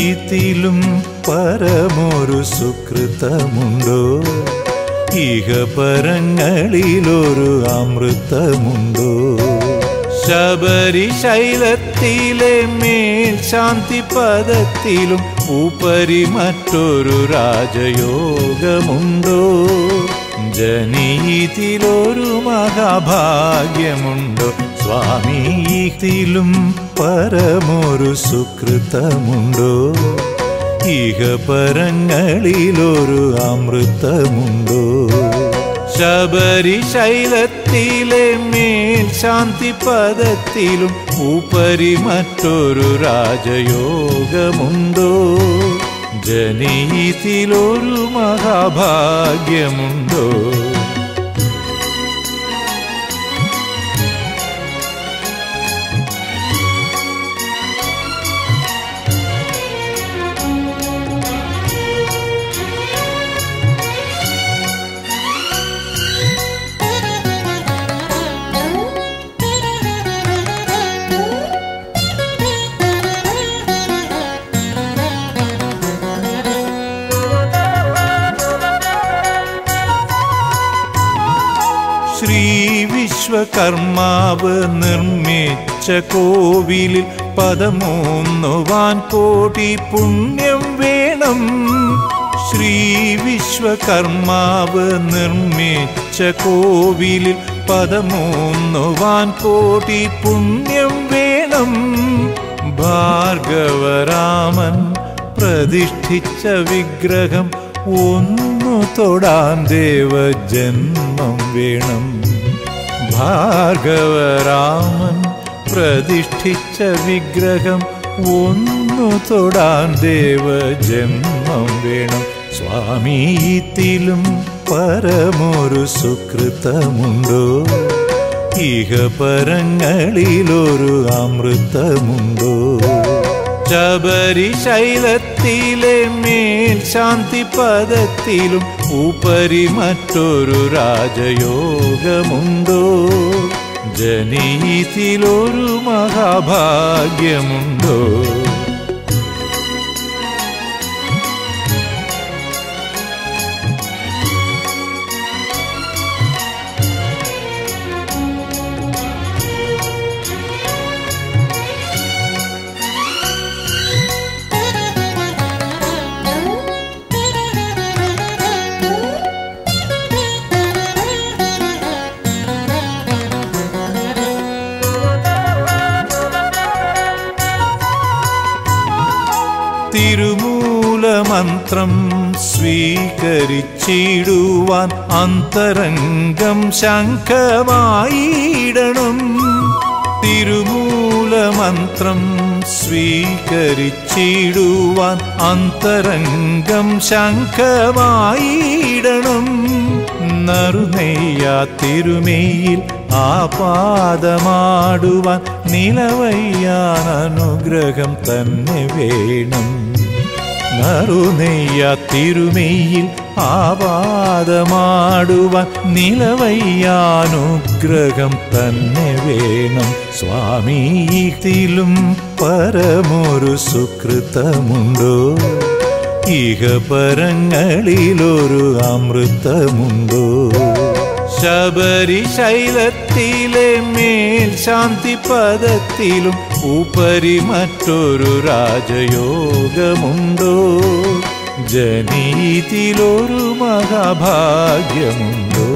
ഇതിലും പരമൊരു സുകൃതമുണ്ടോ? ഇഹപരങ്ങളിലൊരു അമൃതമുണ്ടോ? ശബരിശൈലത്തിലെ മേൽ ശാന്തി പദത്തിലും ഉപരി മറ്റൊരു രാജയോഗമുണ്ടോ? ജനീതിലൊരു മഹാഭാഗ്യമുണ്ടോ? സ്വാമി ഇതിലും പരമൊരു സുകൃതമുണ്ടോ? ഇഹപരങ്ങളിലൊരു അമൃതമുണ്ടോ? ശബരിശൈലത്തിലെ മേൽ ശാന്തി പദത്തിലും ഉപരി മറ്റൊരു രാജയോഗമുണ്ടോ? ജനീതിലൊരു മഹാഭാഗ്യമുണ്ടോ? വിശ്വകർമാവ് നിർമ്മിച്ച കോവിലിൽ പദമൂന്നുവാൻ കോടി പുണ്യം വേണം. ശ്രീ വിശ്വകർമാവ് നിർമ്മിച്ച കോവിലിൽ പദമൂന്നുവാൻ കോടി പുണ്യം വേണം. ഭാർഗവരാമൻ പ്രതിഷ്ഠിച്ച വിഗ്രഹം ഒന്നു തൊടാൻ ദേവജന്മം വേണം. ഭാർഗവരാമൻ പ്രതിഷ്ഠിച്ച വിഗ്രഹം ഒന്നു തൊടാൻ ദേവജന്മം വേണം. സ്വാമീത്തിലും പരമൊരു സുകൃതമുണ്ടോ? ഇഹപരങ്ങളിലൊരു അമൃതമുണ്ടോ? ശബരിശൈലത്തിലെ മേൽ ശാന്തി പദത്തിലും ഉപരി മറ്റൊരു രാജയോഗമുണ്ടോ ജനീതിലൊരു മഹാഭാഗ്യമുണ്ടോ തിരുമൂലമന്ത്രം സ്വീകരിച്ചിടുവാൻ അന്തരംഗം ശംഖമായിടണം. തിരുമൂലമന്ത്രം സ്വീകരിച്ചിടുവാൻ അന്തരംഗം ശംഖമായിടണം. നറുനെയ്യ തിരുമേയിൽ ആപാദമാടുവാൻ നിലവയ്യാൻ അനുഗ്രഹം തന്നെ വേണം. നറുനെയ്യ തിരുമെയിൽ ആപാദമാടുവാൻ നിലവയ്യാനുഗ്രഹം തന്നെ വേണം. സ്വാമീത്തിലും പരമൊരു സുകൃതമുണ്ടോ? ഇഹപരങ്ങളിലൊരു അമൃതമുണ്ടോ? ശബരിശൈലത്തിലെ മേൽ ശാന്തി പദത്തിലും ഉപരി മറ്റൊരു രാജയോഗമുണ്ടോ? ജനീതിലൊരു മഹാഭാഗ്യമുണ്ടോ?